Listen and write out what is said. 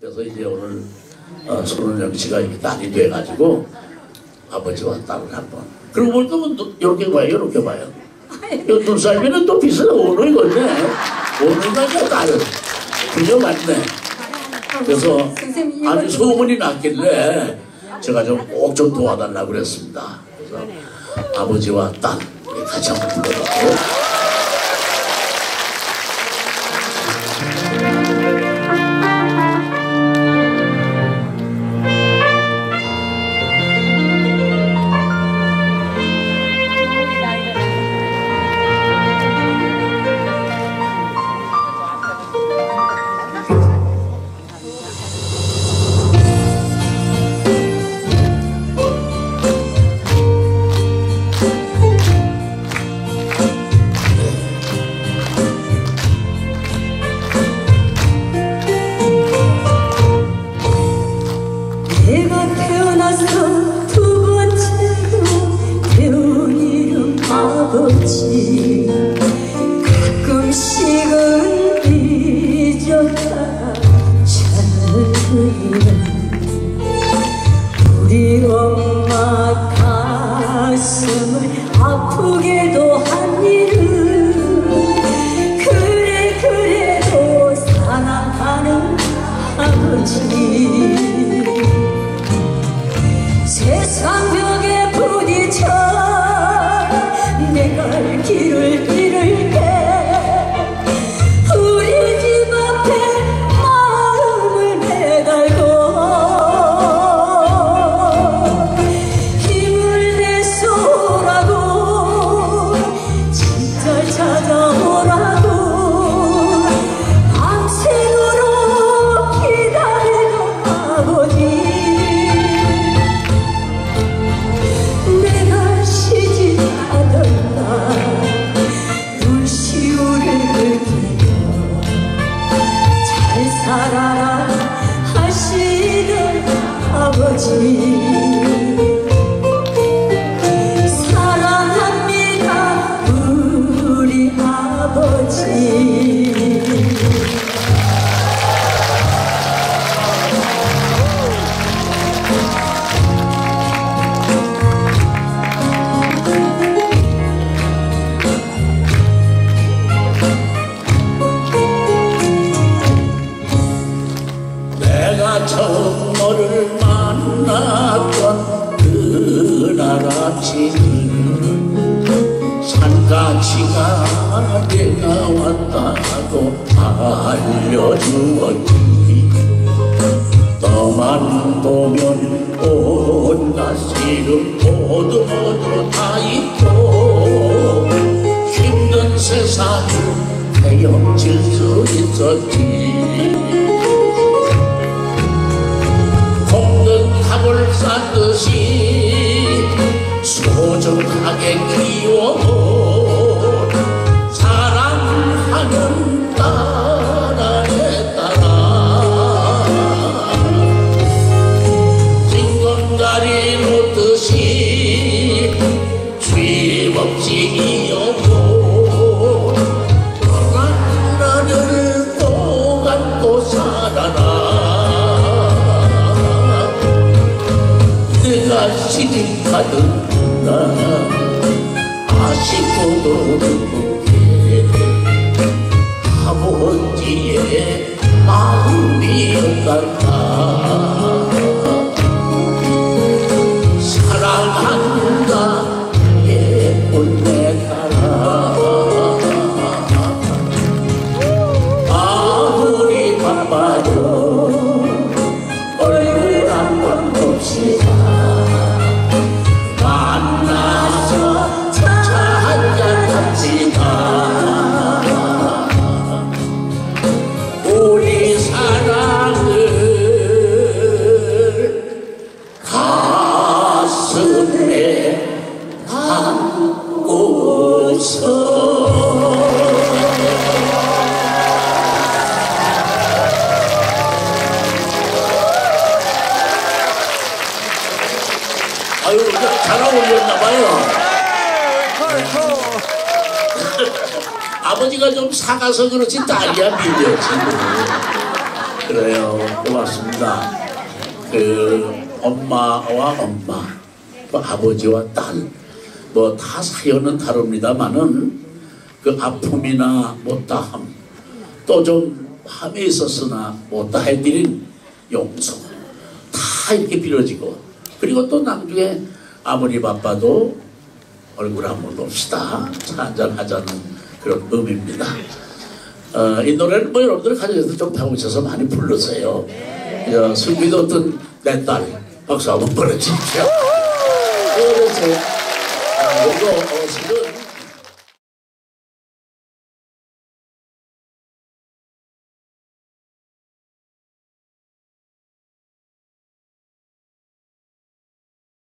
그래서 이제 오늘 어, 손은영 씨가 이렇게 딸이 돼가지고 아버지와 딸을 한번. 그러고 보니까 뭐 이렇게 봐요 이렇게 봐요. 이 눈 살면은 또 비슷해 오늘 건데 오늘가 딸은. 그녀 맞네. 그래서 아주 소문이 났길래 제가 좀꼭좀 도와달라고 그랬습니다. 그래서 아버지와 딸 같이 한번 불러볼게 내가 살아라 하시는 아버지 처음 너를 만났던 그날 아침 산가치가 내가 왔다고 알려주었지. 너만 보면 온갖 시름 모두 모두 다 잊고 힘든 세상을 헤엄칠 수 있었지 쌓듯이 소중하게 키워 시집가던 날 아쉽고도 행복해. 아버지의 마음이었단다 사랑한다 어울렸나봐요. 아버지가 좀 사가서 그렇지 딸이야 밀려 지금. 그래요. 고맙습니다. 그 엄마와 엄마, 또 아버지와 딸, 뭐 다 사연은 다릅니다만은 그 아픔이나 못다함, 또 좀 함에 있었으나 못다 해드린 용서 다 이렇게 빌어지고 그리고 또 나중에 아무리 바빠도 얼굴 한번 봅시다. 차 한잔 하자는 그런 의미입니다. 어, 이 노래는 뭐 여러분들 가정에서 좀 배우셔서 많이 불러서요. 어, 슬기도 어떤 내 딸 박수 한번 보내주십시오. 그래서 아, 이거 어, 실은